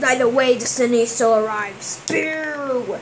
By the way, Destiny still arrives. Boo!